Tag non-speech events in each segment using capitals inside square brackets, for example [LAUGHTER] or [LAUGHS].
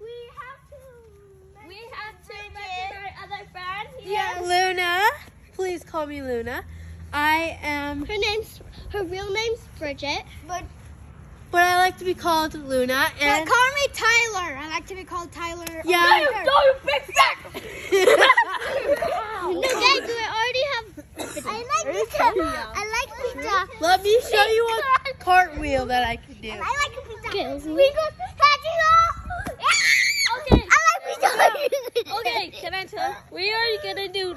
We have to. We have to mention our other friend. Yes. Yeah, Luna. Please call me Luna. I am. Her name's her real name's Bridget. But but I like to be called Luna. And but call me Tyler. I like to be called Tyler. Yeah. No, no, you big [LAUGHS] sack. no, guys, we already have. I like pizza. I like pizza. Let me show you a cartwheel that I can do. I like pizza. We got. Okay, can I tell? We are gonna do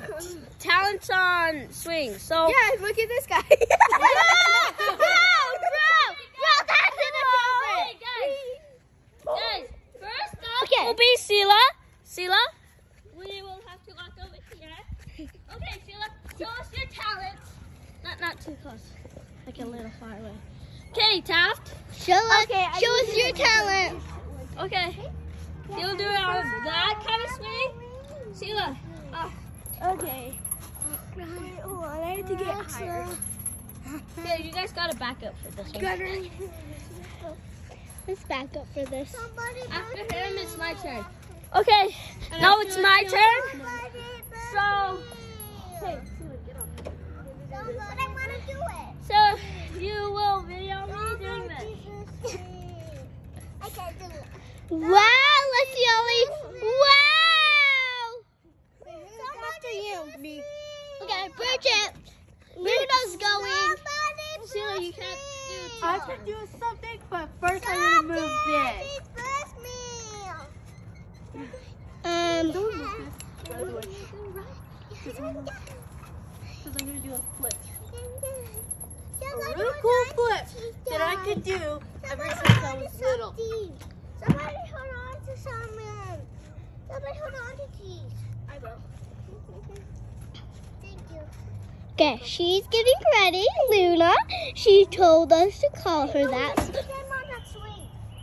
talents on swing. So Yeah, look at this guy. [LAUGHS] Hey, guys, guys, first up Okay. will be Sela. Sela, we will have to walk over here. Okay, Sela, show us your talents. Not not too close, like a little far away. Okay, Taft. Show us, okay, show us your talent. Okay, you'll do it on that kind of swing. Sela, ah. Okay. Wait, hold on. I have to get higher. Yeah, you guys gotta back up for this one. Gunner. Let's back up for this. After him, it's my turn. Okay, now it's my turn. So, okay, so you will video me doing this. Wow, let's see Ollie. Wow. After you. Me. Okay, Bridget. Luna's going. Sheila, you can't do I can do something, but first I'm gonna move this. Um. By the way, because I'm gonna do a flip. A real cool flip that I could do ever since I was little. Somebody hold on to someone. Somebody hold on to these. I will. Thank you. Okay, she's getting ready, Luna. She told us to call her that.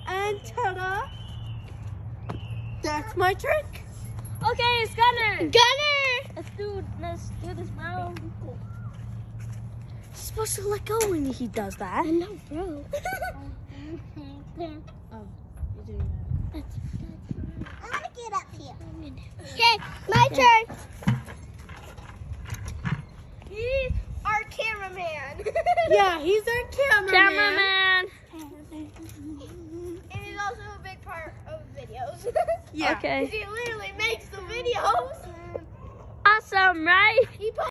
And ta-da! That's my trick. Okay, it's Gunner. Gunner! Let's do let's do this, bro. He's supposed to let go when he does that. I know, bro. Um, you're doing that. I want to get up here. Okay, my turn. He's our cameraman. Yeah, he's our cameraman. Cameraman. and he's also a big part of videos. Yeah. [LAUGHS] Okay. he literally makes the videos. Awesome, right?